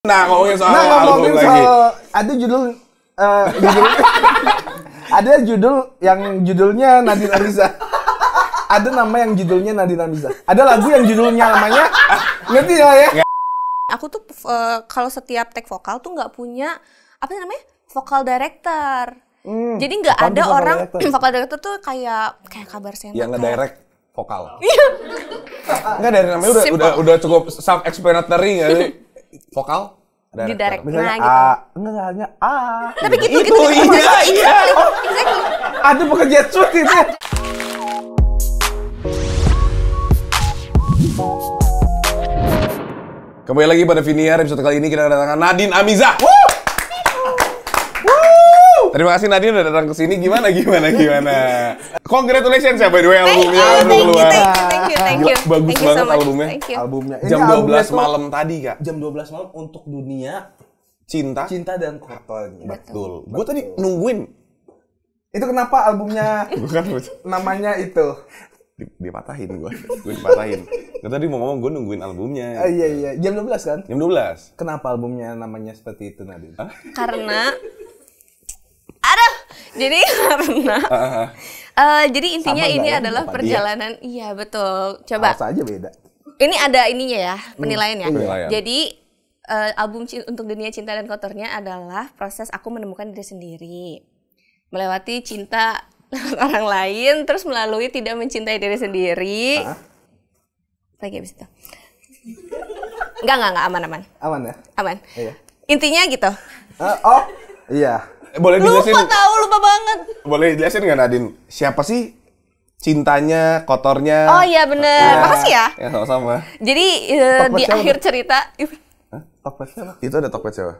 Nah, ngomongin soal Nah album ngomongin lagi. soal ada judul eh, judul ada judul yang judulnya Nadine Amiza. ada nama yang judulnya Nadine Amiza. Ada lagu yang judulnya namanya ngerti ya ya? Aku tuh eh, kalau setiap take vokal tuh nggak punya apa sih namanya vokal director. Hmm, Jadi nggak ada orang director? vokal director tuh kayak kayak kabar senter. Yang ngedirect vokal. Iya. Enggak dari namanya udah Simple. udah udah cukup self explanatory enggak sih? Vokal Di direct. Misalnya Nah, gitu. A, enggak enggak hanya A. Tapi gitu Itu, gitu. gitu. iya, iya. Exactly. Ada pekerja cut itu. Kembali lagi pada Viniar episode kali ini kita kedatangan Nadine Amiza. Terima kasih Nadine udah datang ke sini. Gimana gimana gimana? Congratulations ya by the way albumnya udah you, keluar. thank you, thank you, thank you. Gila, bagus Thank you banget so much. albumnya. Thank you. Albumnya. Ini Jam albumnya 12 tuh malam tadi kak. Jam 12 malam untuk dunia Cinta. cinta dan kotornya. Betul. Gue tadi nungguin. Itu kenapa albumnya Bukan namanya itu? Di- dipatahin gue. Gue dipatahin. Gue tadi mau ngomong gue nungguin albumnya. Ah, iya iya, jam 12 kan? Jam 12. Kenapa albumnya namanya seperti itu Nadine? Karena ada. Jadi karena eh, jadi intinya Sama nggak ini ya? adalah Apa dia? perjalanan. Iya betul. Coba. Awas aja beda. Ini ada ininya ya penilaiannya. Penilaian. Jadi eh, album untuk dunia cinta dan kotornya adalah proses aku menemukan diri sendiri, melewati cinta orang lain, terus melalui tidak mencintai diri sendiri. Hah? Lagi abis itu. Enggak, enggak, enggak, aman, aman. Aman ya? Aman. Iya. Intinya gitu. Ah, oh, iya. Eh, Boleh Lupa dijelasin? tahu, lupa banget. Boleh dijelasin nggak Nadine? Siapa sih cintanya, kotornya? Oh iya bener. Nah, Makasih ya. Ya sama-sama. Jadi Toplet di siapa akhir cerita Hah? Siapa? Itu ada Tokped siapa?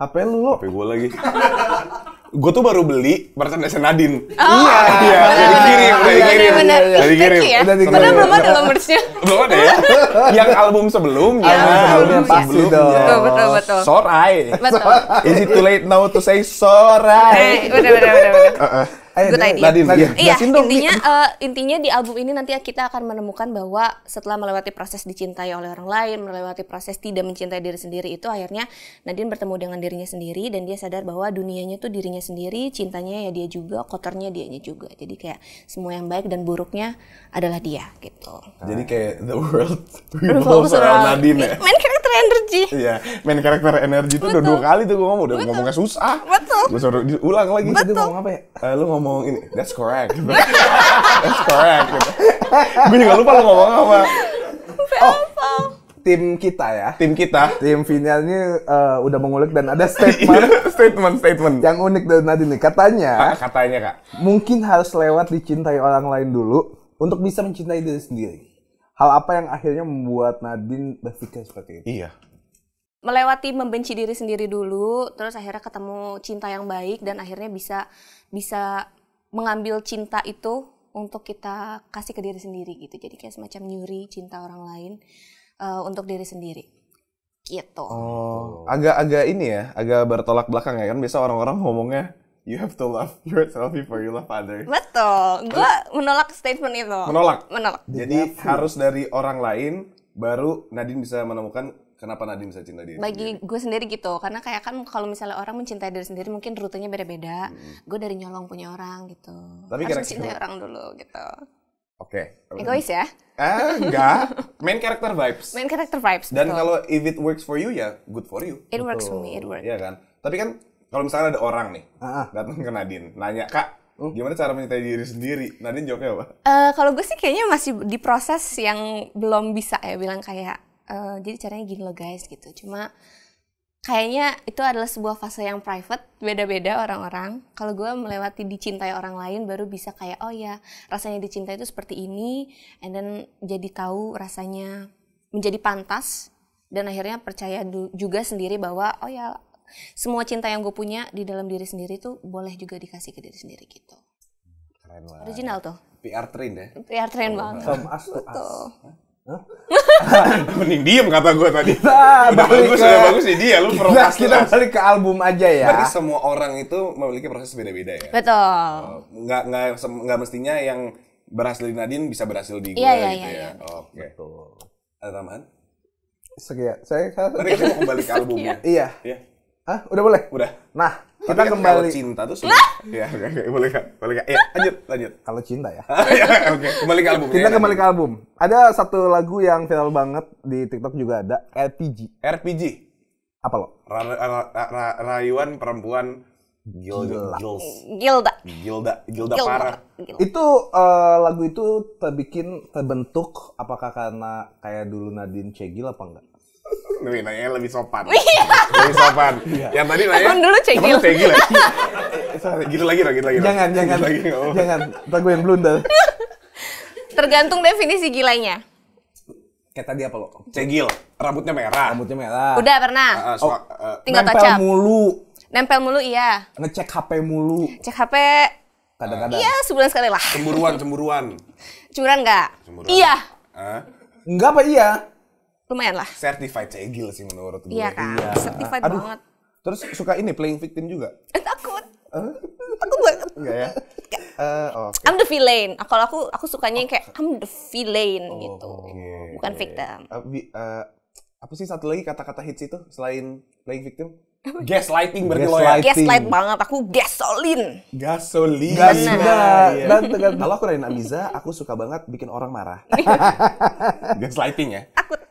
HP lu lo. HP gue lagi. gue tuh baru beli merchandise Nadine. Iya. Iya, udah dikirim, Bener-bener. Udah dikirim. Thank you ya. Udah dikirim. Padahal belum ada loh merch-nya. Belum ada ya? Yang album sebelumnya. Album sebelumnya pasti Sebelumnya. dong. Betul, betul, betul. Sorai. Betul. Is it too late now to say sorai? Eh, bener, bener, bener. Heeh. Ayo, Good Nadine. idea. Nadine, iya. Iya, Jelasin dong, intinya eh, intinya di album ini nanti kita akan menemukan bahwa setelah melewati proses dicintai oleh orang lain, melewati proses tidak mencintai diri sendiri itu akhirnya Nadine bertemu dengan dirinya sendiri dan dia sadar bahwa dunianya tuh dirinya sendiri, cintanya ya dia juga, kotornya dianya juga. Jadi kayak semua yang baik dan buruknya adalah dia gitu. Jadi kayak the world revolves around Nadine ya? Main karakter energi. Iya, main karakter energi tuh udah dua kali tuh gue ngomong, udah ngomongnya susah. Betul. Gue suruh diulang lagi. Tadi ngomong apa ya? Eh, lu ngomong ini, that's correct. that's correct. Gitu. gue juga lupa lu ngomong apa. Tim kita ya. Tim kita. Tim ini eh, udah mengulik dan ada Iya, statement statement, statement. yang unik dari Nadine nih. Katanya Ah, katanya kak. mungkin harus lewat dicintai orang lain dulu untuk bisa mencintai diri sendiri. Hal apa yang akhirnya membuat Nadine berpikir seperti itu? Iya. Melewati membenci diri sendiri dulu, terus akhirnya ketemu cinta yang baik dan akhirnya bisa bisa mengambil cinta itu untuk kita kasih ke diri sendiri gitu. Jadi kayak semacam nyuri cinta orang lain eh, untuk diri sendiri. Gitu. Oh, agak-agak ini ya, agak bertolak belakang ya kan. Biasa orang-orang ngomongnya, you have to love yourself before you love others. Betul. Gua menolak statement itu. Menolak. Menolak. Jadi harus dari orang lain, baru Nadine bisa menemukan kenapa Nadine bisa cinta diri. Bagi gue sendiri gitu, karena kayak kan kalau misalnya orang mencintai diri sendiri mungkin rutenya beda-beda. Gue dari nyolong punya orang gitu. Hmm. Tapi Harus mencintai orang dulu gitu. Oke. Egois ya. Eh, enggak. Main character vibes. Main character vibes. Dan betul. kalau if it works for you ya good for you. It works for me, it works. Iya kan? Tapi kan kalau misalnya ada orang nih datang ke Nadine, nanya kak, gimana cara mencintai diri sendiri? Nadine jawabnya apa? Eh, kalau gue sih kayaknya masih di proses yang belum bisa ya bilang kayak eh, jadi caranya gini loh guys gitu. Cuma kayaknya itu adalah sebuah fase yang private, beda-beda orang-orang. Kalau gue melewati dicintai orang lain baru bisa kayak oh ya rasanya dicintai itu seperti ini, and then jadi tahu rasanya menjadi pantas dan akhirnya percaya juga sendiri bahwa oh ya semua cinta yang gue punya di dalam diri sendiri tuh boleh juga dikasih ke diri sendiri gitu. Keren banget. Original tuh. PR train ya. PR tren banget. From us to us. Mending diem kata gue tadi. Nah, udah balik bagus, ke- udah bagus sih dia. Lu kita us. balik ke album aja ya. Berarti semua orang itu memiliki proses beda-beda ya. Betul. Nggak nggak sem- nggak mestinya yang berhasil di Nadine bisa berhasil di gue Iya, iya, gitu iya, ya. iya. Oke. Ada tambahan? Sekian. Saya, saya Tadi kita mau kembali ke albumnya. iya. Iya. Hah, udah boleh? Udah. Nah, kita Tapi kan kembali kalau cinta tuh sudah. Iya, oke, oke, boleh kan? Boleh kan? Iya, lanjut, lanjut. kalau cinta ya. Iya, Oke, kembali ke album. Kita kembali ke album. Ada satu lagu yang viral banget di TikTok juga ada LPG. RPG. Apa lo? Ra- ra- ra- ra- rayuan perempuan Gilda, Gilda. Gilda, Gilda Gilda. parah. Gilda. Itu eh, lagu itu terbikin terbentuk apakah karena kayak dulu Nadine Cegil apa enggak? Nih, nanya lebih sopan. lebih sopan. Yang tadi nanya. Emang dulu cegil. Emang cegil ya? Gitu lagi, gitu lagi. Jangan, jangan, Gitu lagi, nggak apa-apa. jangan. Ntar gue yang blunder. Tergantung definisi gilanya. Kayak tadi apa lo? Cegil, rambutnya merah. Rambutnya merah. Udah pernah. Ah, ah, suka- ah, Tinggal Nempel mulu. Nempel mulu iya. Ngecek HP mulu. Cek HP Kadang-kadang. iya sebulan sekali lah. cemburuan, cemburuan. Curan nggak? Cemburuan. Iya. Ah, Enggak apa iya? Lumayan lah. certified cegil sih menurut gue. Iya kan? Certified Aduh. banget. Terus suka ini playing victim juga? Eh, takut. Takut banget. Enggak ya? Eh, oke. I'm the villain. Ah, Kalau aku aku sukanya yang kayak I'm the villain gitu. oke, Bukan victim. Eh, vi- eh, apa sih satu lagi kata-kata hits itu selain playing victim? Gaslighting berarti lo ya? Gaslight. Gaslight banget. Aku gasolin. Gasolin. Gas Benar. enggak. Iya. Dan tekan. Kalau aku dari Namiza, aku suka banget bikin orang marah. Gaslighting ya?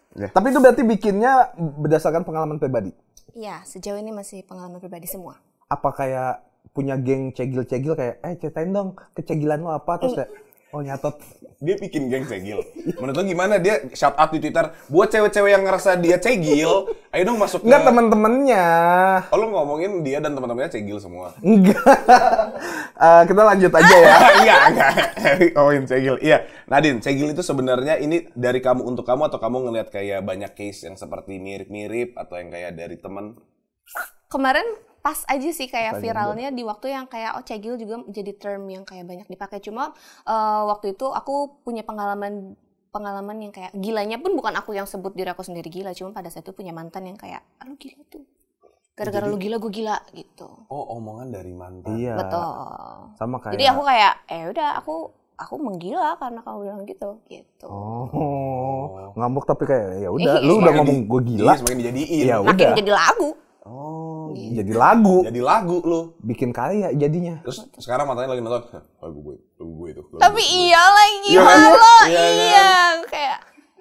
Takut. Tapi itu berarti bikinnya berdasarkan pengalaman pribadi. Iya, sejauh ini masih pengalaman pribadi semua. Apa kayak punya geng cegil-cegil kayak eh ceritain dong kecegilan lo apa terus kayak oh nyatet Dia bikin geng cegil. Menurut lo gimana? Dia shout out di Twitter. Buat cewek-cewek yang ngerasa dia cegil, ayo dong masuk ke... enggak temen-temennya Oh, lo ngomongin dia dan teman-temannya cegil semua. enggak Eh, kita lanjut aja ya Enggak, enggak. Ngomongin cegil. Iya, Nadine, cegil itu sebenarnya ini dari kamu untuk kamu atau kamu ngelihat kayak banyak case yang seperti mirip-mirip atau yang kayak dari temen? Kemarin pas aja sih kayak viralnya di waktu yang kayak oh cegil juga jadi term yang kayak banyak dipakai. Cuma eh, waktu itu aku punya pengalaman pengalaman yang kayak gilanya pun bukan aku yang sebut diri aku sendiri gila, cuma pada saat itu punya mantan yang kayak ah, lu gila tuh. Gara-gara lu gila gue gila gitu. Oh, omongan dari mantan. iya Betul. sama kayak Jadi aku kayak eh udah aku aku menggila karena kamu bilang gitu gitu. oh ngambek tapi kayak ya udah Iya. lu udah ngomong gue gila Iya, semakin dijadiin. ya Makin udah jadi lagu. Oh, jadi lagu jadi lagu lu. bikin karya jadinya Terus sekarang matanya lagi nonton, "Hah, lagu gue, lagu gue itu. lagu Tapi gue." iya lagi Iya kan? halo, Iya iya, kayak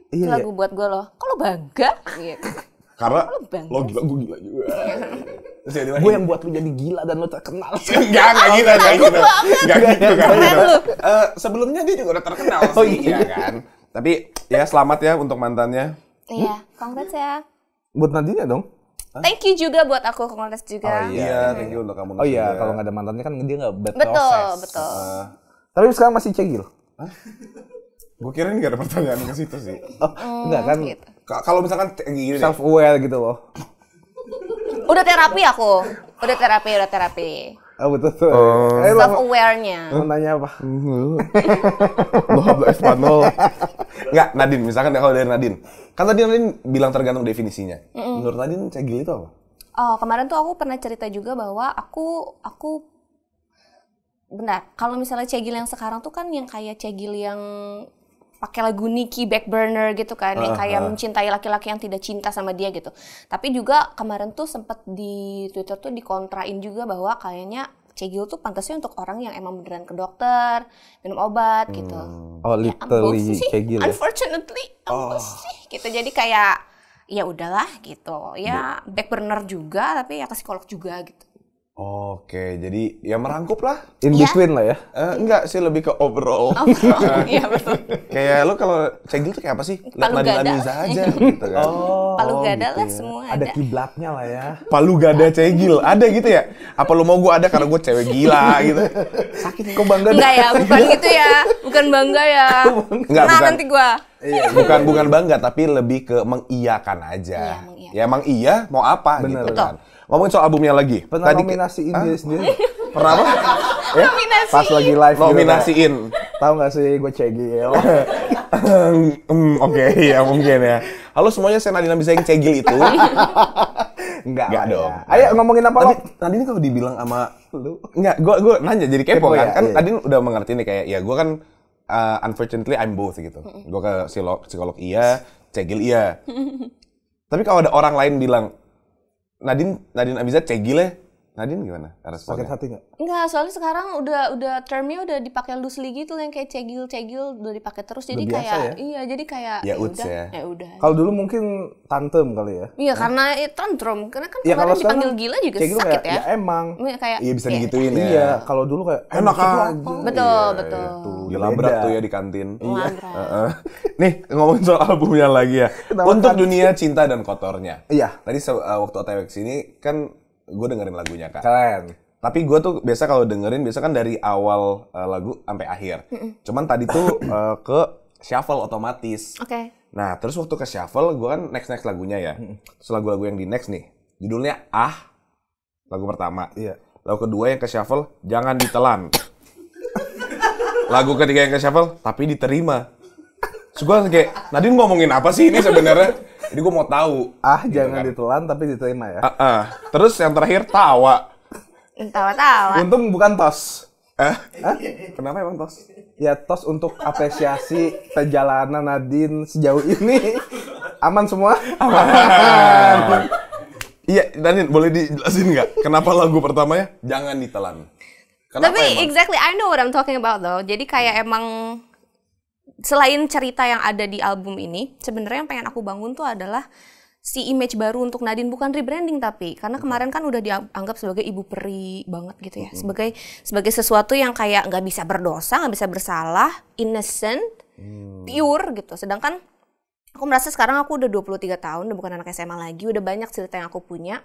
Iya, lagu buat gue loh. Kalau bangga gitu. Karena Lu bangga lo gila, gue gila juga. Terus ya dia gue yang buat lu jadi gila dan lu terkenal Enggak, enggak gitu, enggak gitu. Enggak gitu, enggak gitu. lu. Eh, sebelumnya dia juga udah terkenal Oh, sih, iya. ya kan? Tapi ya selamat ya untuk mantannya. Iya, congrats ya. buat Nadine dong Thank you juga buat aku, congrats juga. Oh, Iya, Iya, thank you untuk kamu. oh iya kalau nggak ada mantannya kan dia nggak bad Betul, proses betul. Eh, tapi sekarang masih cegil gue kira ini gak ada pertanyaan ke situ sih. oh enggak kan gitu. Ka- Kalau misalkan kayak gini deh, self aware gitu loh Udah terapi aku. Udah terapi, udah terapi. Oh betul tuh Oh. eh, Self awarenya. mau nanya apa lo hablo Espanol. Enggak, Nadine, misalkan kalau dari Nadine. Kan tadi Nadine bilang tergantung definisinya. Menurut Nadine, cegil itu apa? Oh, kemarin tuh aku pernah cerita juga bahwa aku aku benar. Kalau misalnya cegil yang sekarang tuh kan yang kayak cegil yang pakai lagu Nicki Backburner gitu kan, yang kayak mencintai laki-laki yang tidak cinta sama dia gitu. Tapi juga kemarin tuh sempat di Twitter tuh dikontrain juga bahwa kayaknya cegil tuh pantasnya untuk orang yang emang beneran ke dokter, minum obat gitu. oh Ya, literally sih. cegil ya Unfortunately, ambos sih. Gitu. Jadi kayak ya udahlah gitu. Ya back burner juga tapi ya ke psikolog juga gitu. Oke, jadi ya merangkup lah. in Iya. between lah ya Eh, enggak sih lebih ke overall. Iya betul. kayak lo kalau cegil tuh kayak apa sih? Lihat Palu gada. Aja gitu kan. Palu Oh, gada gitu lah ya. semua ada ada. kiblatnya lah ya Palu gada cegil, ada gitu ya? Apa lo mau gue ada karena gue cewek gila gitu? sakit kok bangga Enggak ya, bukan gitu ya. Bukan bangga ya. Enggak, nah, bukan. nanti gua. Iya, bukan bukan bangga tapi lebih ke mengiyakan aja. Iya, mengiyakan. Ya emang iya, mau apa Bener. gitu kan. Ngomongin soal albumnya lagi. pernah Tadi nominasiin diri sendiri Pernah apa? ya Nominasi. pas lagi live gitu, Nominasiin. kayak, tahu nggak sih gue cegil Hmm, Oke, ya mungkin ya. Halo semuanya, saya Nadine bisa yang cegil itu. Enggak, Enggak dong. ya. Ayo ngomongin apa Tapi lo? Nadine kalau dibilang sama Lu. Enggak, gue gue nanya jadi kepo, Kepo kan. ya, kan iya. Nadine udah mengerti nih kayak ya gue kan uh, unfortunately I'm both gitu. Gue ke psikolog, psikolog iya, cegil iya. Tapi kalau ada orang lain bilang Nadine Nadine Abiza cegil ya, Nadine gimana Sakit responnya? hati nggak? Enggak, soalnya sekarang udah udah termnya udah dipakai loosely gitu yang kayak cegil-cegil udah dipakai terus. Jadi Udah biasa kayak ya? iya, jadi kayak Ya udah udah, ya. ya udah. Kalau dulu mungkin tantem kali ya. Iya, karena itu tantrum. Karena kan Ya kemarin dipanggil gila juga gitu sakit kayak, ya. ya emang. Iya, kayak Iya bisa ya, digituin ya. Iya, kalau dulu kayak Enak maksud lu aja. Betul, Iya, betul. itu. Dilabrak Beda. tuh ya di kantin. Heeh. Nih ngomongin soal albumnya lagi ya. Untuk kan? dunia cinta dan kotornya. Iya. Tadi uh, waktu OTW sini kan gue dengerin lagunya kak. Keren. Tapi gue tuh biasa kalau dengerin biasa kan dari awal uh, lagu sampai akhir. Cuman tadi tuh uh, ke shuffle otomatis. Oke. Nah terus waktu ke shuffle gue kan next next lagunya ya. Terus lagu-lagu yang di next nih judulnya Ah lagu pertama. Iya. Lagu kedua yang ke shuffle jangan ditelan. lagu ketiga yang ke shuffle tapi diterima. Terus gue kayak Nadine ngomongin apa sih ini sebenarnya? Jadi gue mau tahu. Ah, Gitu jangan kan. ditelan tapi diterima ya. Ah, ah. Terus yang terakhir tawa. Tawa-tawa. Untung bukan tos. Eh, kenapa emang tos? Ya tos untuk apresiasi perjalanan Nadine sejauh ini. Aman semua? Aman. Iya, Nadine boleh dijelasin nggak kenapa lagu pertamanya jangan ditelan? Kenapa Tapi emang? exactly I know what I'm talking about though. Jadi kayak emang selain cerita yang ada di album ini, sebenarnya yang pengen aku bangun tuh adalah si image baru untuk Nadine bukan rebranding tapi karena kemarin kan udah dianggap sebagai ibu peri banget gitu ya. Sebagai sebagai sesuatu yang kayak nggak bisa berdosa nggak bisa bersalah innocent pure gitu. Sedangkan aku merasa sekarang aku udah 23 tahun udah bukan anak SMA lagi udah banyak cerita yang aku punya.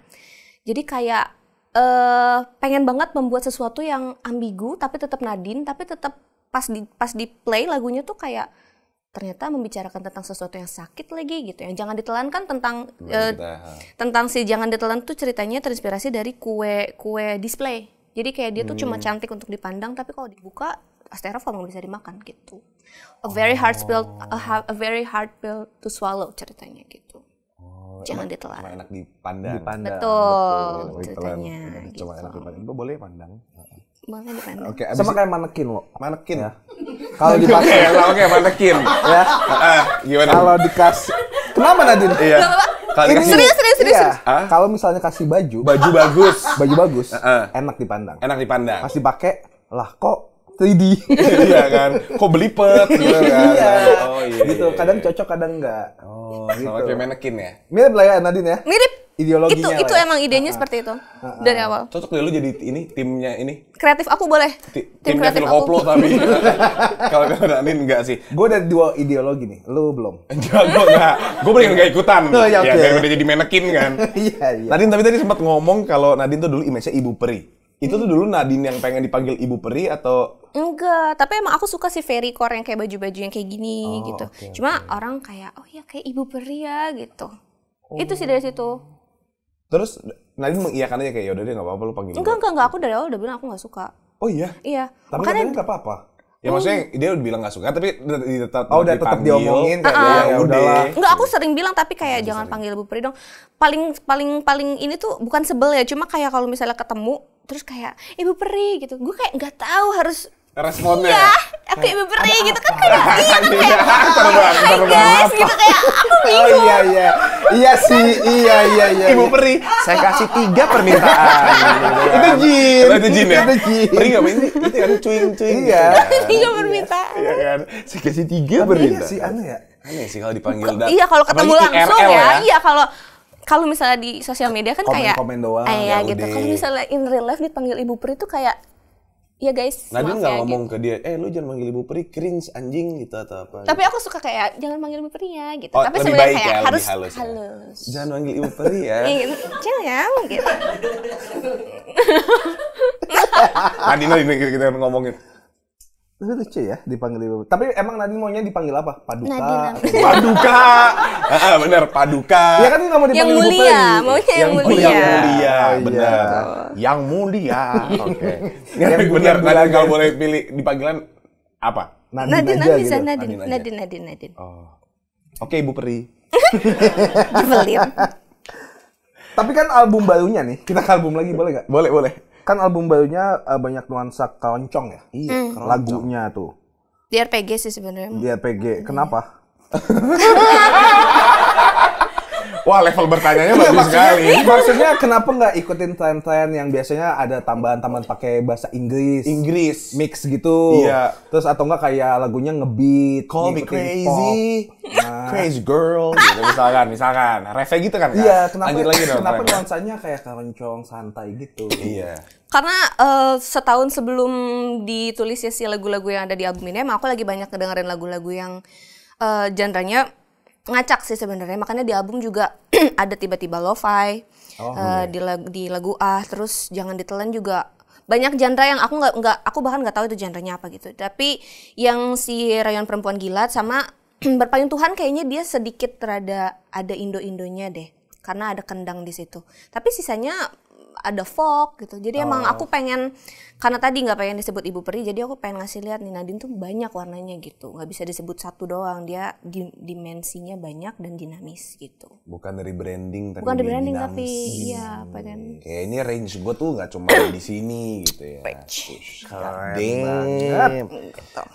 Jadi kayak eh pengen banget membuat sesuatu yang ambigu tapi tetap Nadine tapi tetap pas di pas di play lagunya tuh kayak ternyata membicarakan tentang sesuatu yang sakit lagi gitu yang jangan ditelan kan tentang Kita, tentang si jangan ditelan tuh ceritanya terinspirasi dari kue kue display jadi kayak dia tuh cuma cantik untuk dipandang tapi kalau dibuka styrofoam nggak bisa dimakan gitu a very hard pill a, ha- a very hard pill to swallow ceritanya gitu jangan ditelan cuma enak dipandang. Dipandang. betul Ditelan. ceritanya Cuma gitu enak dipandang. Gue boleh pandang. Boleh dipandang Oke, abis Sama kayak manekin lo. manekin. Ya. Kalau Oke, dipakai sama kayak manekin. ya. Ah, gimana? Kalau dikasih Kenapa Nadine? Iya. Kalau dikasih Serius, serius, serius, Iya. Kalau misalnya kasih baju, baju bagus, baju bagus, enak dipandang. enak dipandang. Pas dipakai, lah kok 3D? iya kan? Kok belipet gitu kan? Iya. Oh iya. gitu. iya, Kadang iya. cocok, kadang enggak. Oh, sama Gitu. kayak manekin ya. Mirip lah ya Nadine ya. mirip Ideologinya itu itu lah ya. emang idenya seperti itu dari awal Cocok deh lu jadi ini timnya ini. kreatif aku boleh Ti- tim kreatif Phil Koplo aku tapi. Kalau kalau Nadine enggak sih. Gue ada dua ideologi nih, lu belum. Enggak, gue enggak. Gue paling enggak ikutan. Oh, ya, oke. biar udah jadi manekin kan. Iya, iya. Nadine tapi tadi sempat ngomong kalau Nadine tuh dulu image-nya ibu peri. Itu tuh dulu Nadine yang pengen dipanggil ibu peri atau Enggak, tapi emang aku suka sih fairy core yang kayak baju-baju yang kayak gini Oh, gitu. oke, Cuma orang kayak oh ya kayak ibu peri ya gitu. Itu sih dari situ. terus Nadine mengiyakan aja kayak yaudah deh nggak apa-apa lu panggil. Enggak, enggak, enggak. Aku dari awal udah bilang aku nggak suka. Oh iya. Iya. Tapi Makanya katanya nggak apa-apa. Ya maksudnya dia udah bilang nggak suka tapi udah tetap Oh, udah tetap diomongin kayak, ya, ya, ya udah. Enggak, aku sering bilang tapi kayak jangan panggil ibu peri dong. Paling paling paling ini tuh bukan sebel ya, cuma kayak kalau misalnya ketemu terus kayak ibu peri gitu. Gue kayak nggak tahu harus Responnya. Iya, aku ibu peri gitu kan kayak iya kan kayak Terbang, terbang guys apa? gitu kayak aku Oh bingung. iya iya. Iya sih, iya iya iya. Ibu peri, saya kasih tiga permintaan. Itu jin. Oh, itu jin ya? Itu jin. Peri nggak main itu kan cuing cuing. Iya. Tiga permintaan. Iya kan. Saya kasih tiga iya permintaan. sih aneh ya. Aneh sih kalau dipanggil. dan- Iya kalau ketemu langsung IRL ya, iya kalau kalau misalnya di sosial media kan kayak Komen-komen doang, iya ya gitu. Kalau misalnya in real life dipanggil ibu peri tuh kayak ya guys, Nadine nggak ya, ngomong gitu. ke dia, eh lu jangan manggil ibu peri cringe anjing gitu atau apa. Tapi aku suka kayak jangan manggil ibu peri ya gitu. Oh, Tapi lebih sebenarnya baik kayak ya, lebih harus halus ya. halus. Jangan manggil ibu peri ya. Iya, gitu. jangan gitu. Nadine kita, kita ngomongin. Itu lucu ya dipanggil ibu. Tapi emang Nadine maunya dipanggil apa? Paduka. Nadine. Paduka. Ah, bener, paduka. Iya kan nggak mau Yang dipanggil ibu mulia, maunya yang Oh, mulia. yang mulia, Oh, iya. benar. Yang mulia. Oke. Yang benar, punya Nadine kalau boleh pilih dipanggilan apa? Nadine, Nadine aja bisa gitu. Nadine, Nadine. Nadine, Nadine, Nadine. Oh. Oke, Ibu Peri. Tapi kan album barunya nih, kita ke album lagi boleh nggak? Boleh, boleh. Kan album barunya eh, banyak nuansa keroncong ya. Iya, Lagunya tuh Di RPG sih sebenarnya. di RPG. Kenapa? Wah, level bertanyanya Iya, bagus maksudnya, sekali. maksudnya kenapa nggak ikutin tren-tren yang biasanya ada tambahan-tambahan pakai bahasa Inggris, Inggris. mix gitu. Iya. Terus atau enggak kayak lagunya ngebeat, Call me crazy, pop. Nah. crazy girl, gitu misalkan, misalkan, Reve gitu kan? Iya, kenapa Lanjut lagi dong. kenapa nuansanya kayak keroncong santai gitu. Iya. Karena eh, setahun sebelum ditulisnya si lagu-lagu yang ada di album ini, emang aku lagi banyak kedengerin lagu-lagu yang eh, genre-nya ngacak sih sebenarnya. Makanya di album juga ada tiba-tiba lo-fi, eh, di, lagu, di lagu ah, terus jangan ditelan juga banyak genre yang aku nggak nggak aku bahkan nggak tahu itu genrenya apa gitu. Tapi yang si Rayon Perempuan Gilat sama Berpayung Tuhan kayaknya dia sedikit rada ada Indo-Indonya deh. Karena ada kendang di situ. Tapi sisanya ada folk gitu. Jadi emang aku pengen karena tadi nggak pengen disebut ibu peri, jadi aku pengen ngasih lihat nih Nadine tuh banyak warnanya gitu. nggak bisa disebut satu doang. Dia di- dimensinya banyak dan dinamis gitu. Bukan dari branding, tapi Bukan dia branding dinamis. tapi iya pengen Kayak ini range gue tuh nggak cuma di sini gitu ya. Keren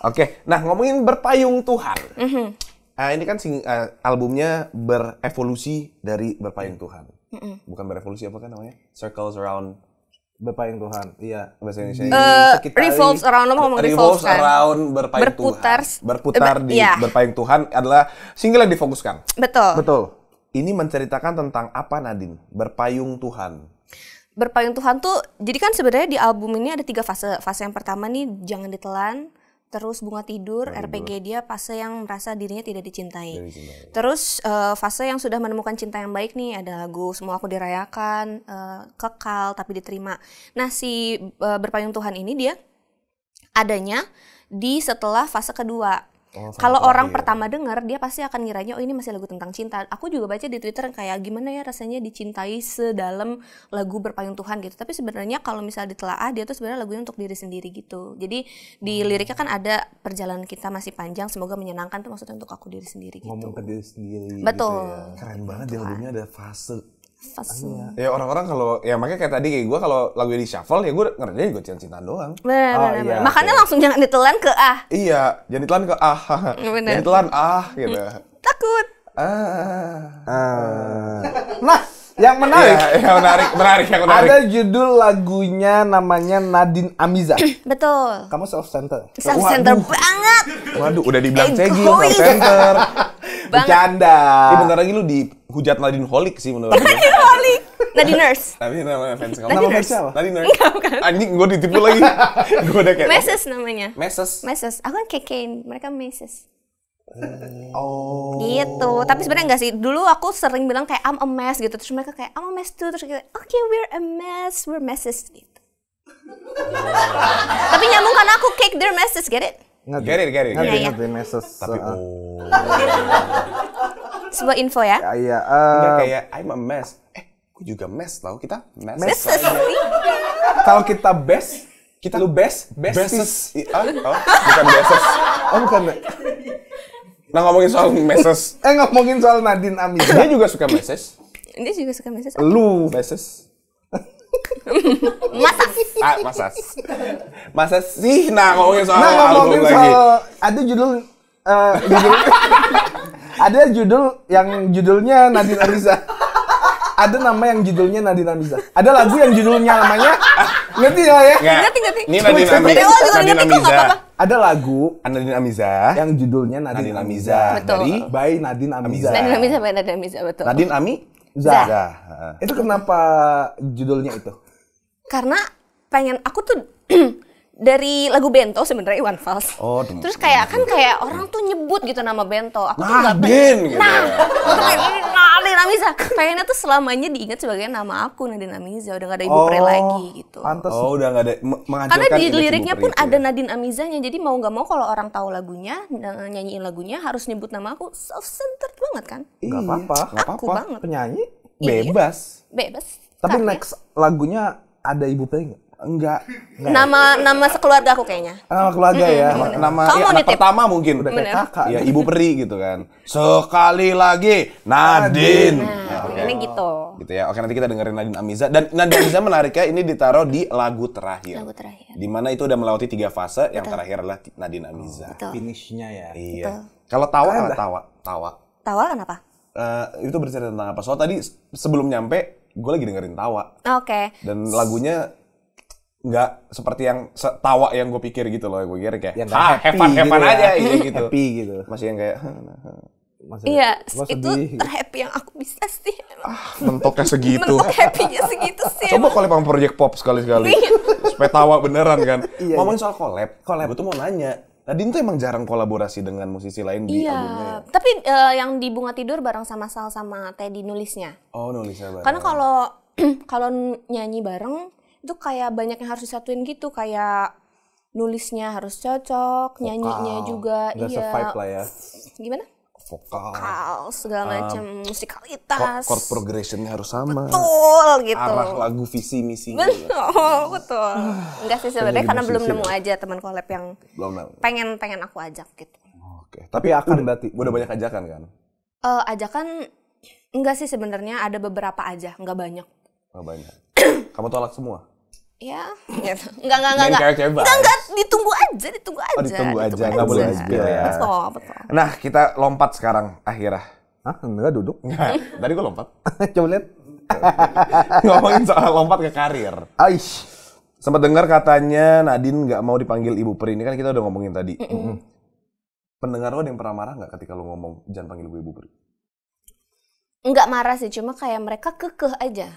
Oke, nah ngomongin berpayung Tuhan. Mhm. Ah, ini kan sing, ah, albumnya berevolusi dari berpayung Tuhan. Bukan berevolusi apa kan namanya? Circles around Berpayung Tuhan. Iya. bahasa Indonesia. Eh, Sekitari- revolves around lo mau ngomong Revolves revolves kan? around berpayung Berputar- Tuhan. Berputar eh, di iya. berpayung Tuhan adalah single yang difokuskan. Betul. Betul. Ini menceritakan tentang apa Nadine? Berpayung Tuhan. Berpayung Tuhan tuh jadi kan sebenarnya di album ini ada tiga fase. Fase yang pertama nih jangan ditelan, terus bunga tidur, RPG dia fase yang merasa dirinya tidak dicintai. Terus eh, fase yang sudah menemukan cinta yang baik nih ada lagu semua aku dirayakan, eh, kekal tapi diterima. Nah si eh, berpayung Tuhan ini dia adanya di setelah fase kedua. Oh, Kalau orang pertama dengar dia pasti akan ngiranya oh ini masih lagu tentang cinta. Aku juga baca di Twitter kayak gimana ya rasanya dicintai sedalam lagu berpayung Tuhan gitu. Tapi sebenarnya kalau misalnya ditelaah dia tuh sebenarnya lagunya untuk diri sendiri gitu. Jadi di Hmm. liriknya kan ada perjalanan kita masih panjang semoga menyenangkan tuh maksudnya untuk aku diri sendiri gitu. Ngomong ke diri sendiri. Betul. Gitu ya. Keren banget di albumnya ada fase. Fase. Ya orang-orang kalau ya makanya kayak tadi kayak gue kalau lagu di shuffle ya gue ngerjain gue cinta-cintaan doang. Benar, Oh, iya. Makanya langsung jangan ditelan ke ah. Iya, jangan ditelan ke ah, Bener. jangan ditelan ah gitu. Takut. Ah. Ah. Nah, yang menarik Iya, iya, menarik, menarik, yang menarik. ada judul lagunya namanya Nadine Amiza. Betul. Kamu self center. Self center banget. Waduh, udah dibilang Egois. cegil, self center. Bercanda. Ini bentar lagi lu dihujat Nadine Holik sih menurut gue. Holy. Nadi nurse. Tapi nama fans kamu. Nadine Nama Nurse. siapa? Nadine Nurse. Anjing, gue ditipu lagi. gue udah kayak. Meses namanya. Meses. Meses. Aku kan kekein, mereka meses. Oh. Gitu. Tapi sebenarnya enggak sih. Dulu aku sering bilang kayak I'm a mess gitu. Terus mereka kayak I'm a mess too. Terus kayak oke we're a mess, we're messes gitu. Tapi nyambung karena aku cake their messes, get it? Ngerti. Get it, get it, Ngerti, get it. ngerti, meses. Tapi oh. Sebuah info ya. ya, iya. Enggak eh, kayak I'm a mess. Eh, gue juga mess tau kita mess. Messes. kalau kita best, kita lu best, besties. Ah, oh, bukan beses. Oh bukan. Nah ngomongin soal meses, Eh ngomongin soal Nadine Amiza. dia juga suka meses. Dia juga suka messes. lu Meses. Masa? Ah, masa masa sih nah ngomongin soal Nah ngomongin album lagi. soal ada judul eh, judul ada judul yang judulnya Nadine Amiza. Ada nama yang judulnya Nadine Amiza. Ada lagu yang judulnya namanya ngerti ya ya? Nggak. Ngerti, ngerti. Ini Nadine Amiza. Nadine ngerti kok, nggak Amiza. Ada lagu Nadine Amiza. yang judulnya Nadine, Nadine Amiza. Betul. Dari By Nadine Amiza. Nadine Amiza, benar Nadine Amiza betul. Nadine Ami Za. Za. Heeh. Itu kenapa judulnya itu? Karena pengen aku tuh dari lagu Bento sebenarnya Iwan Fals. Oh, dem- Terus kayak kan kayak orang tuh nyebut gitu nama Bento. Aku tuh nggak Nadine, gitu Nah, ya. Nadine Amiza. Pengennya tuh selamanya diingat sebagai nama aku Nadine Amiza. Udah gak ada ibu pre lagi gitu. Pantes. Oh, udah nggak ada Karena di liriknya pun itu ada ya. Nadine Amizanya. Jadi mau nggak mau kalau orang tahu lagunya, nyanyiin lagunya harus nyebut nama aku. Self-centered banget kan? Nggak apa-apa. Nggak Aku apa-apa. banget. Penyanyi. Iya. Bebas. Bebas. Tapi Karya. next lagunya ada ibu peri nggak? Enggak. Nama nama sekeluarga aku kayaknya. Nama keluarga ya. Nama Kamu ya, anak nitip? pertama mungkin. Udah kayak kakak. Ya, ibu peri gitu kan. Sekali lagi Nadine. Nah, Oke. ini gitu. Gitu ya. Oke, nanti kita dengerin Nadine Amiza dan Nadine Amiza menariknya ini ditaruh di lagu terakhir. Lagu terakhir. Di mana itu udah melewati tiga fase, yang terakhir adalah Nadine Amiza. Betul. Finishnya ya. Iya. Kalau tawa apa tawa? Tawa. Tawa kenapa? eh, itu bercerita tentang apa? Soal tadi sebelum nyampe, gue lagi dengerin tawa Oke. dan lagunya nggak seperti yang tawa yang gue pikir gitu loh. Gue kira kayak, Yang ah, happy fun, have gitu ya. aja, iya gitu. Happy gitu. Masih yang kayak, Maksudnya, Iya, itu sedih. terhappy yang aku bisa sih. mentoknya segitu. Mentok happy-nya segitu sih. Coba collab sama Project Pop sekali-sekali. Supaya tawa beneran kan. Ngomongin soal collab, collab. Gue tuh mau nanya. Nadine tuh emang jarang kolaborasi dengan musisi lain di albumnya ya? Iya, tapi eh, yang di Bunga Tidur bareng sama Sal sama Teddy nulisnya. Oh, nulisnya bareng. Karena kalau kalau nyanyi bareng itu kayak banyak yang harus disatuin gitu, kayak nulisnya harus cocok, nyanyinya juga Nggak iya. lah ya. Gimana? Vokal. Vokal, segala macam Chord, musikalitas. chord progressionnya harus sama. Betul gitu. Arah lagu, visi, misi. Betul, betul. Enggak sih sebenarnya karena belum nemu aja teman collab yang Belum pengen pengen aku ajak gitu. Oke. Tapi akan berarti. Udah banyak ajakan kan? Eh ajakan enggak sih sebenarnya ada beberapa aja, enggak banyak. Oh, banyak. Kamu tolak semua? Ya, gitu. Enggak, enggak, enggak, Main enggak. cewek-cewek Enggak, enggak, ditunggu aja, ditunggu aja. Oh, ditunggu aja, nggak boleh nge-spill ya. Betul, betul. Nah, kita lompat sekarang akhirnya. Hah? Enggak duduk. Tadi gue lompat. Coba lihat. Ngomongin soal lompat ke karir. Aish. Sempat dengar katanya Nadine nggak mau dipanggil Ibu Peri. Ini kan kita udah ngomongin tadi. Pendengar lo ada yang pernah marah nggak ketika lo ngomong jangan panggil gue Ibu Peri? Enggak marah sih, cuma kayak mereka kekeh aja.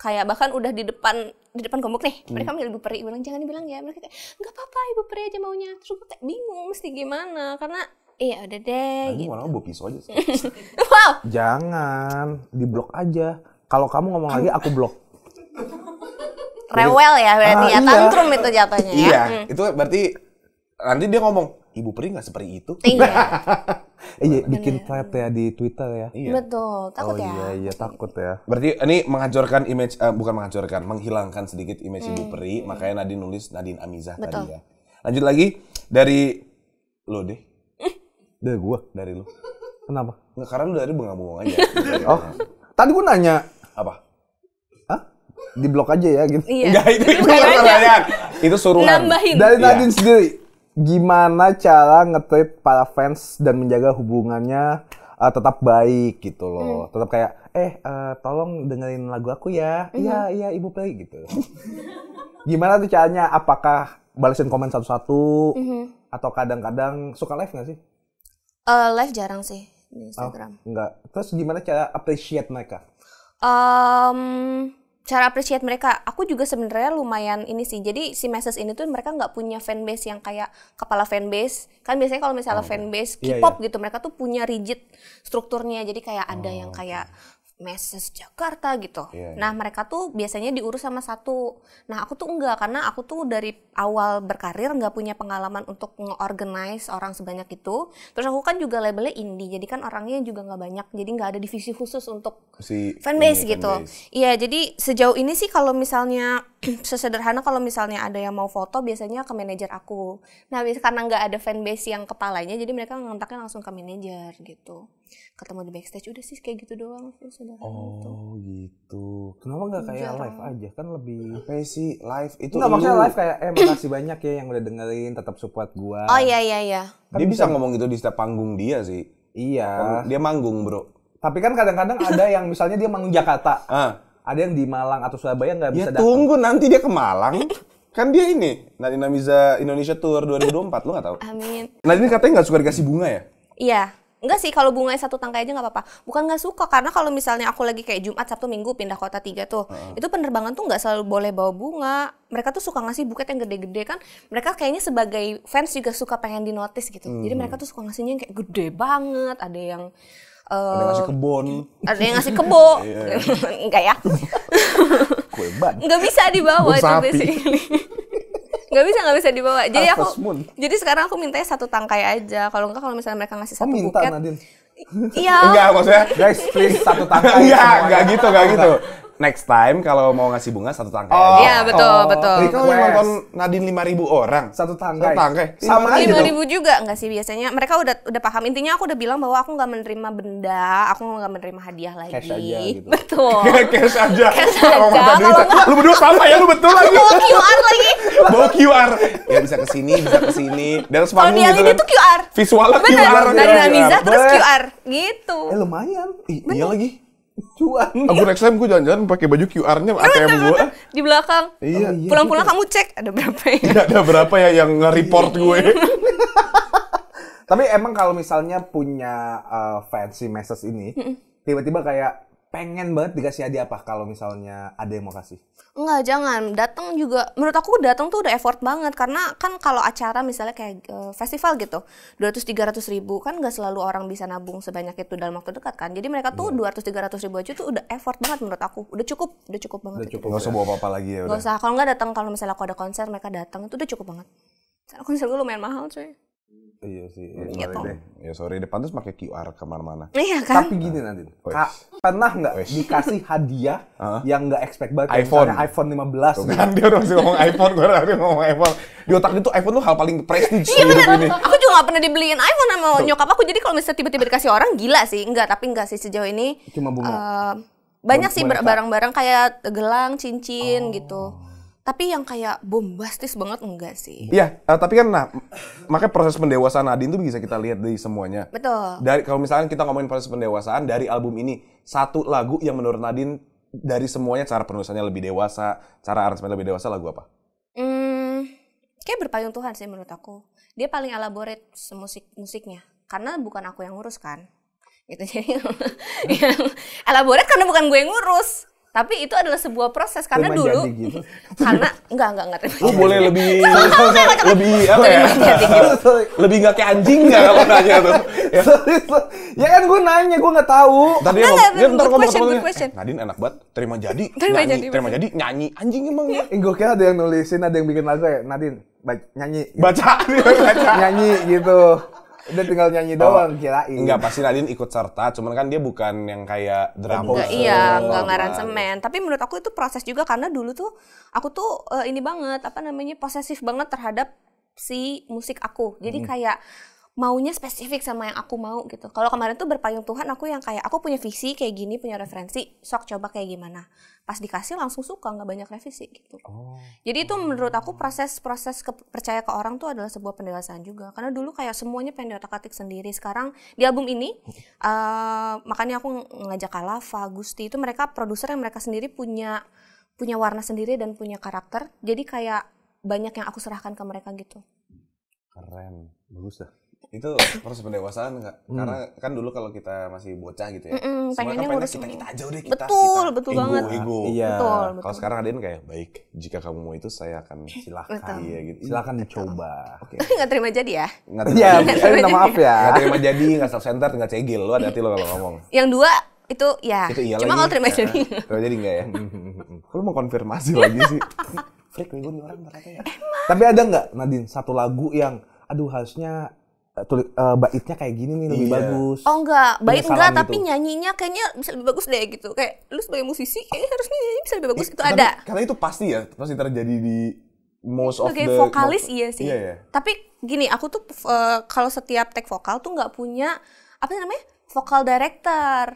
Kayak bahkan udah di depan di depan komuk nih, mereka manggil Ibu Peri, bilang jangan dibilang ya. Mereka kayak enggak apa-apa Ibu Peri aja maunya. Terus gue kayak bingung mesti gimana karena iya udah deh Nadine gitu. malah bawa pisau aja sih. Wow, Jangan. Di blok aja. Kalau kamu ngomong lagi, aku blok. rewel ya berarti Ah, ya, iya. tantrum itu jatuhnya ya. iya, itu berarti nanti dia ngomong Ibu Peri nggak seperti itu. Iya, Iya, bikin thread ya di Twitter ya. Iya. betul. Takut oh ya. iya, iya takut ya. Berarti ini menghancurkan image, eh, bukan menghancurkan, menghilangkan sedikit image Ibu Peri. Makanya Nadine nulis Nadine Amizah Hmm. Betul. tadi ya. Lanjut lagi dari lo deh, Dari gua. dari lo. Kenapa? Nggak, karena lu dari bengong-bengong aja. Oh, tadi gua nanya. Apa? Hah? Di blok aja ya gitu. Iya. Enggak, itu, itu bukan pertanyaan. Itu suruhan. Nambahin. Dari Iya. Nadine sendiri, gimana cara nge-treat para fans dan menjaga hubungannya uh, tetap baik gitu loh. Tetap kayak, eh uh, tolong dengerin lagu aku ya. Iya, iya Ibu Peri gitu. gimana tuh caranya? Apakah balesin komen satu-satu? Atau kadang-kadang suka live nggak sih? Eh, live jarang sih di Instagram. Enggak. Terus gimana cara appreciate mereka? Em, cara appreciate mereka, aku juga sebenarnya lumayan ini sih. Jadi si Message ini tuh mereka nggak punya fanbase yang kayak kepala fanbase. Kan biasanya kalau misalnya fanbase Iya, K-pop gitu, mereka tuh punya rigid strukturnya. Jadi kayak ada yang Oh, kayak Message Jakarta gitu. Iya, iya. Nah mereka tuh biasanya diurus sama satu. Nah aku tuh enggak karena aku tuh dari awal berkarir nggak punya pengalaman untuk nge-organize orang sebanyak itu. Terus aku kan juga labelnya indie, jadi kan orangnya juga nggak banyak. Jadi nggak ada divisi khusus untuk Si fanbase ini, gitu. Iya, jadi sejauh ini sih kalau misalnya sesederhana kalau misalnya ada yang mau foto biasanya ke manajer aku. Nah, karena nggak ada fanbase yang kepalanya, jadi mereka ngontaknya langsung ke manajer gitu. Ketemu di backstage udah sih kayak gitu doang sih sederhana itu. Oh gitu. Kenapa nggak kayak live aja? Kan lebih... Apa sih live itu? Enggak, maksudnya live kayak, eh makasih banyak ya yang udah dengerin, tetap support gua. Oh iya iya iya. Dia bisa ngomong gitu di setiap panggung dia sih. Iya. Dia manggung bro. Tapi kan kadang-kadang ada yang misalnya dia manggung Jakarta, Ah. ada yang di Malang atau Surabaya nggak bisa Ya datang. tunggu nanti dia ke Malang. kan dia ini Nadine Amiza Indonesia Tour 2024 lu nggak tahu? Amin. Nadine katanya nggak suka dikasih bunga ya? Iya. Enggak sih kalau bunganya satu tangkai aja nggak apa-apa. Bukan nggak suka karena kalau misalnya aku lagi kayak Jumat, Sabtu, Minggu pindah kota tiga tuh, itu penerbangan tuh nggak selalu boleh bawa bunga. Mereka tuh suka ngasih buket yang gede-gede kan. Mereka kayaknya sebagai fans juga suka pengen di notice gitu. Jadi mereka tuh suka ngasihnya yang kayak gede banget. Ada yang eh, Ada yang ngasih kebon. ada yang ngasih kebo. Enggak ya? Kue ban. nggak bisa dibawa itu basically. Nggak bisa nggak bisa dibawa. Jadi aku Moon. jadi sekarang aku mintanya satu tangkai aja. Kalau enggak kalau misalnya mereka ngasih Oh satu minta buket, Nadine. iya. Enggak maksudnya. Guys, please satu tangkai. Enggak, semuanya. enggak gitu, enggak gitu. Next time kalau mau ngasih bunga satu tangkai. Oh. Iya, betul, betul. Ini kalau yang nonton Nadine 5000 orang. Satu tangkai. Satu tangkai. Sama aja lima dong. ribu juga nggak sih biasanya mereka udah udah paham intinya aku udah bilang bahwa aku nggak menerima benda aku nggak menerima hadiah lagi Cash aja gitu. betul Cash aja. Cash Kalau aja, kalau nggak- Lu berdua sama ya, lu betul lagi. bawa QR lagi Bawa QR. Ya bisa ke sini, bisa ke sini. Dan kalau dia gitu ini kan. tuh QR Visualnya QR. dari Namiza terus. QR gitu Eh lumayan. Iya lagi. Cuan. Aku next time gue jalan-jalan pakai baju QR-nya ATM gue. di belakang Iya. iya pulang-pulang kamu cek ada berapa ya Iya, ada berapa ya yang nge-report gue? Tapi emang kalau misalnya punya uh, fancy message ini, tiba-tiba kayak pengen banget dikasih hadiah apa kalau misalnya ada yang mau kasih? Enggak, jangan. Datang juga menurut aku datang tuh udah effort banget karena kan kalau acara misalnya kayak eh, festival gitu, 200 300 ribu kan nggak selalu orang bisa nabung sebanyak itu dalam waktu dekat kan. Jadi mereka tuh 200 300 ribu aja tuh udah effort banget menurut aku. Udah cukup, udah cukup banget. Udah cukup. Gak usah bawa apa-apa lagi ya udah. usah. Kalau nggak datang kalau misalnya aku ada konser mereka datang itu udah cukup banget. Karena konser gue lumayan mahal cuy. Iya sih. iya, Gitu. sorry deh. Ya sorry, depan terus pakai QR ke mana-mana. Iya kan? Tapi gini nanti. Kak, pernah nggak Wes. dikasih hadiah yang nggak expect banget? IPhone. misalnya iPhone 15 Tuh gitu. kan dia udah masih ngomong iPhone, gue udah ngomong iPhone. Di otak itu iPhone tuh hal paling prestige Iya bener. ini. Aku juga gak pernah dibeliin iPhone sama nyokap aku. Jadi kalau misalnya tiba-tiba dikasih orang gila sih. Enggak, tapi enggak sih sejauh ini. Cuma bunga. Eh, banyak sih barang-barang kayak gelang, cincin Oh. gitu. Tapi yang kayak bombastis banget enggak sih. Iya, eh, tapi kan nah, makanya proses pendewasaan Nadine tuh bisa kita lihat dari semuanya. Betul. Dari kalau misalkan kita ngomongin proses pendewasaan dari album ini, satu lagu yang menurut Nadine dari semuanya cara penulisannya lebih dewasa, cara aransemen lebih dewasa lagu apa? Hmm, kayak berpayung Tuhan sih menurut aku. Dia paling elaborate musik musiknya. Karena bukan aku yang ngurus kan. Gitu jadi yang elaborate karena bukan gue yang ngurus. Tapi itu adalah sebuah proses karena Terima dulu gitu. karena enggak enggak enggak terima Lu jadi. boleh lebih lebih apa ya? Lebih nggak kayak anjing nggak kalau nanya tuh? Ya. Ya kan gue nanya, gue nggak tahu. Tadi Enggak, ngomong, enggak, dia ntar ngomong question. "Eh, Nadine enak banget, terima jadi, Terima nyanyi, jadi, terima jadi, nyanyi, anjing emang ya. Eh, gue kira ada yang nulisin, ada yang bikin lagu ya. Nadine, baik, nyanyi. Baca, baca. nyanyi gitu. Udah tinggal nyanyi doang, kirain. Enggak, pasti Nadine ikut serta, cuman kan dia bukan yang kayak drum Enggak, iya, enggak ngaransemen. Tapi menurut aku itu proses juga karena dulu tuh aku tuh eh, ini banget, apa namanya, posesif banget terhadap si musik aku. Jadi kayak maunya spesifik sama yang aku mau gitu. Kalau kemarin tuh berpayung Tuhan aku yang kayak aku punya visi kayak gini, punya referensi, sok coba kayak gimana. Pas dikasih langsung suka, nggak banyak revisi gitu. Jadi itu menurut aku proses-proses percaya ke orang tuh adalah sebuah pendewasaan juga. Karena dulu kayak semuanya pengen diotak-atik sendiri. Sekarang di album ini, eh, makanya aku ngajak Kalava, Gusti itu mereka produser yang mereka sendiri punya punya warna sendiri dan punya karakter. Jadi kayak banyak yang aku serahkan ke mereka gitu. Keren, bagus dah. Itu proses pendewasaan nggak? Karena kan dulu kalau kita masih bocah gitu ya, Mm-mm, semua pengennya kan ngurus kita kita aja udah kita. Betul, kita. betul ego, banget. Ego. Iya. Betul, betul. Kalau sekarang Nadine kayak baik, jika kamu mau itu saya akan Silakan. Betul. Iya gitu. Silakan dicoba. Oke. nggak terima jadi ya. Nggak Iya, terima saya minta maaf ya. Nggak terima jadi, nggak self center, nggak cegil. Lu hati-hati lo kalau ngomong. Yang dua itu ya. Itu iya Cuma kalau terima jadi. Terima jadi enggak ya? Lu mau konfirmasi lagi sih? Freak nih gue nih orang ternyata ya. Tapi ada nggak Nadine satu lagu yang, aduh harusnya eh, tulis eh, baitnya kayak gini nih lebih Iya. bagus. Oh enggak, baik Penyesalan enggak, gitu. tapi nyanyinya kayaknya bisa lebih bagus deh gitu. Kayak lu sebagai musisi kayaknya harusnya nyanyi bisa lebih bagus. Itu Tapi- ada. Karena itu pasti ya, pasti terjadi di most of Sebagai the vokalis iya sih. Iya ya. Tapi gini, aku tuh eh, kalau setiap take vokal tuh nggak punya apa sih namanya? Vokal director.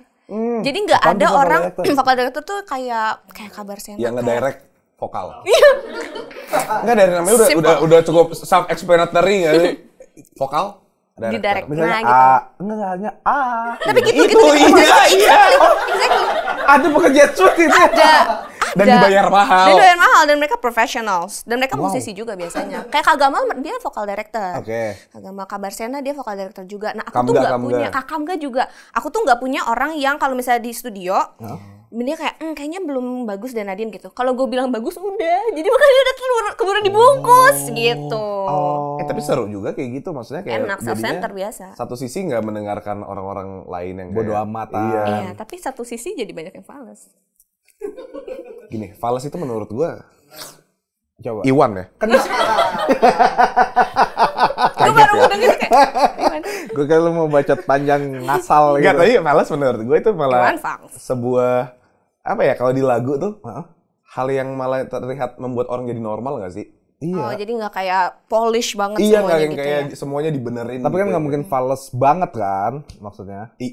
Jadi nggak ada orang director? vokal director tuh kayak kayak kabar sena. Yang kayak- ngedirect vokal. Iya. Enggak dari namanya udah Simple. udah udah cukup self explanatory enggak sih? Vokal Di direct. Misalnya Nah, gitu. A, enggak enggak hanya A. Tapi gitu itu gitu. gitu. iya iya. Exactly. Ada pekerja suit itu. Ada. Dan ada. dibayar mahal. Dan dibayar mahal dan mereka professionals dan mereka musisi juga biasanya. Kayak Kagama dia vokal director. Oke. Kagama Kabar Sena dia vokal director juga. Nah, aku Kamga, tuh nggak punya Kakamga juga. Aku tuh nggak punya orang yang kalau misalnya di studio dia kayak, "Hmm, kayaknya belum bagus dan Nadine gitu. Kalau gue bilang bagus udah, jadi makanya udah keburu, dibungkus gitu. Eh tapi seru juga kayak gitu maksudnya kayak Enak, jadinya self-center biasa. Satu sisi nggak mendengarkan orang-orang lain yang Bodo kayak- amat, Iya. ah. Iya, tapi satu sisi jadi banyak yang fals. Gini, Fales itu menurut gua Coba. Iwan ya. Kan Gue baru mau denger kayak, gue kira lu mau bacot panjang ngasal Enggak, gitu. tapi Fales menurut gue itu malah Iwan fals. sebuah apa ya kalau di lagu tuh Heeh. hal yang malah terlihat membuat orang jadi normal nggak sih? Oh, jadi nggak kayak polish banget Iya nggak semuanya yang gitu kayak ya. semuanya dibenerin. Tapi kan gitu. nggak mungkin fals banget kan maksudnya. I,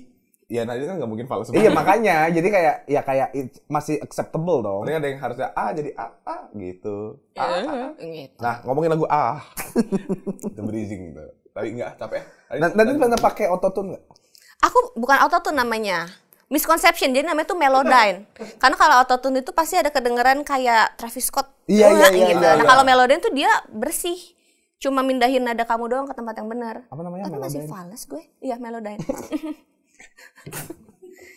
ya Nadine kan nggak mungkin fals. Iya makanya, jadi kayak ya kayak masih acceptable dong. Paling ada yang harusnya A jadi A, A gitu. A, A, A. Gitu. Nah ngomongin lagu A, itu berizing gitu. Tapi nggak capek. Tadi- Dan nanti pernah pakai autotune nggak? Aku bukan autotune namanya. Misconception, jadi namanya tuh Melodyne. Karena kalau autotune itu pasti ada kedengeran kayak Travis Scott. Iya, iya, Wah, iya, gitu. iya, Nah iya. kalau Melodyne tuh dia bersih. Cuma mindahin nada kamu doang ke tempat yang benar. Apa namanya, Tapi masih fals gue. Iya, Melodyne.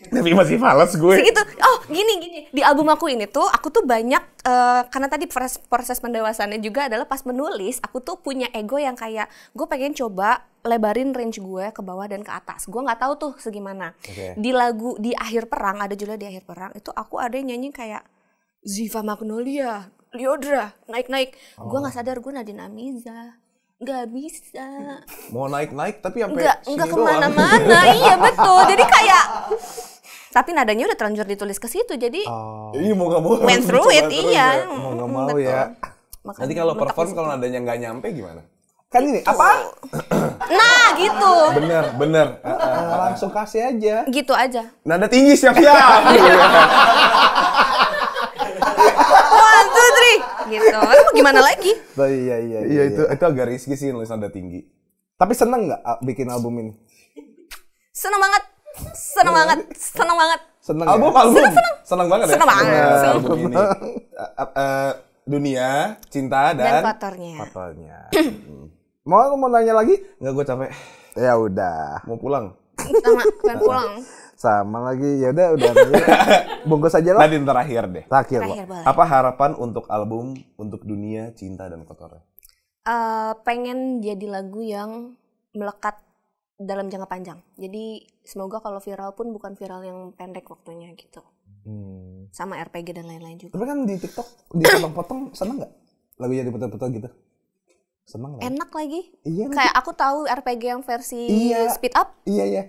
Tapi masih fals gue. Segitu. Oh, gini gini. Di album aku ini tuh aku tuh banyak eh, karena tadi proses, proses pendewasannya juga adalah pas menulis, aku tuh punya ego yang kayak gue pengen coba lebarin range gue ke bawah dan ke atas. Gue nggak tahu tuh segimana. Oke. Di lagu di akhir perang ada juga di akhir perang itu aku ada yang nyanyi kayak Ziva Magnolia, Liodra, naik-naik. Gue nggak sadar gue Nadine Amiza. Nggak bisa. Mau naik-naik tapi sampai enggak doang. ke mana-mana. iya betul. Jadi kayak tapi nadanya udah terlanjur ditulis ke situ. Jadi Oh, Iya mau nggak mau. went through it iya. ya. Mau nggak mau betul. ya. Makanya Nanti kalau perform kalau nadanya nggak nyampe gimana? kan ini apa? Nah, gitu. Bener, bener. Eh, langsung kasih aja. Gitu aja. Nada tinggi siap-siap. One, two, three. Gitu. Tapi mau gimana lagi? Oh, iya iya Iya itu itu agak risky sih nulis nada tinggi. Tapi seneng nggak ah, bikin album ini? Seneng banget. Seneng banget. Seneng banget. Seneng Album ya? album. Senang banget ya. Seneng banget. Nah, Seneng album ini. Eh, eh, dunia, cinta Dan dan, kotornya. Fotonya. mau mau nanya lagi? Nggak gue capek. Ya udah. Mau pulang. Sama pengen pulang. Sama lagi. Ya udah udah. Bungkus aja lah. Nadine terakhir deh. Terakhir, Terakhir boleh. Apa harapan untuk album untuk dunia, cinta dan kotornya? Eh, pengen jadi lagu yang melekat dalam jangka panjang. Jadi semoga kalau viral pun bukan viral yang pendek waktunya gitu. Hmm. Sama RPG dan lain-lain juga. Tapi kan di TikTok dipotong-potong seneng nggak? Lagunya dipotong-potong gitu. Seneng lah. Enak lagi. Iya. Kayak aku tahu RPG yang versi Iya. speed up, Iya iya.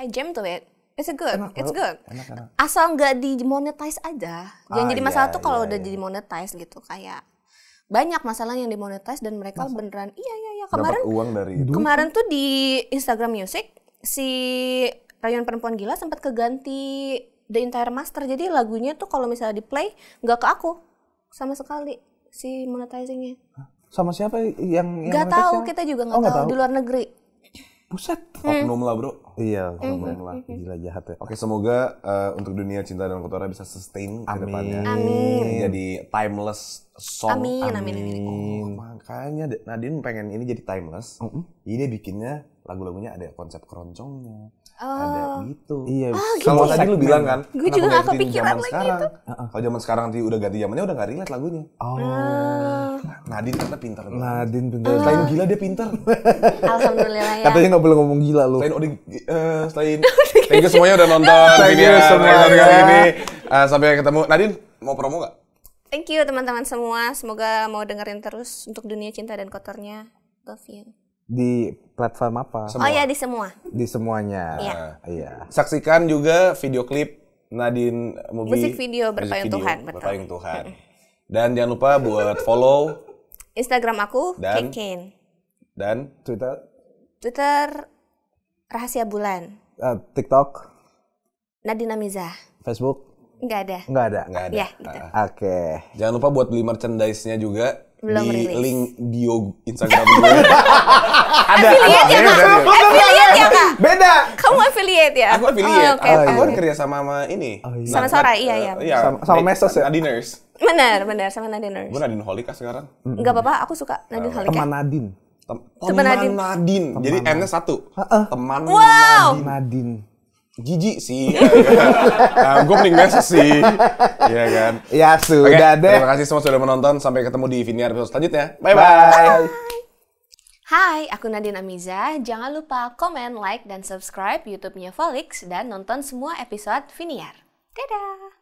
I jam to it. It's a good, Enak, it's good. Enak enak. Asal nggak dimonetize aja. Yang Ah, jadi masalah iya, tuh kalau iya, udah iya. jadi monetize gitu kayak banyak masalah yang dimonetize dan mereka beneran iya iya iya Dapat kemarin uang dari itu. kemarin tuh di Instagram Music si Rayuan Perempuan Gila sempat keganti The Entire Master jadi lagunya tuh kalau misalnya di play nggak ke aku sama sekali si monetizingnya Sama siapa yang yang nggak tahu kita juga Oh, nggak nggak tahu tahu. di luar negeri Buset. Oknum lah bro. Iya, Hmm, ngomong lah. Gila jahat ya. Oke semoga eh, untuk dunia cinta dan kotornya bisa sustain ke Amin. depannya. Amin. Jadi timeless song. amin amin amin, amin. Oh, makanya Nadine pengen ini jadi timeless. Jadi dia bikinnya lagu-lagunya ada konsep keroncongnya. Ada gitu. Iya. Kalau tadi lu bilang kan, Gue juga ikutin kepikiran zaman lagi sekarang? Kalau zaman sekarang nanti udah ganti zamannya udah nggak relate lagunya. Oh. Ah, Nadine ternyata pintar banget. Nadine pintar. Selain gila dia pintar. alhamdulillah ya Katanya nggak boleh ngomong gila lu. Selain Odi, eh, selain thank you semuanya udah nonton Thank video you semuanya. kali ini. Eh, sampai ketemu. Nadine mau promo nggak? Thank you teman-teman semua. Semoga mau dengerin terus untuk dunia cinta dan kotornya. Love you. Di platform apa? Oh ya di semua. Di semuanya. Iya. Iya. Saksikan juga video klip Nadine Movie. Musik video Berpayung Musik video Tuhan, betul. Berpayung Tuhan. Dan jangan lupa buat follow Instagram aku Dan? Keken. dan Twitter, Twitter Rahasia Bulan. eh, TikTok, Nadina Miza. Facebook, Nggak ada. nggak ada. nggak ada. Ya, gitu. Oke. Jangan lupa buat beli merchandise-nya juga Belum di rilis. link bio Instagram gue. ada. Affiliate ya, ada, Kak? ada. Affiliate ya, Kak? Beda. Kamu affiliate ya? Aku affiliate. Oh, oke, aku, oke. aku kan kerja sama sama ini. Oh, iya. Sama Sora, iya, iya. Iya. Sama- sama Mesos ya? Nadiners. Benar, benar sama Nadine Gue Nadine Holika sekarang. Enggak apa-apa, aku suka Nadine Halik ya. Teman Nadine. Tem- Teman Nadine. Nadine. Jadi N-nya satu. Teman Wow. Nadine. Nadine. Jijik sih. nah, gue mending meses sih. Iya kan. Ya sudah deh. terima kasih semua sudah menonton. Sampai ketemu di Viniar episode selanjutnya. Bye-bye. Bye. Hai, aku Nadine Amiza. Jangan lupa komen, like, dan subscribe YouTube-nya Volix dan nonton semua episode Viniar. Dadah!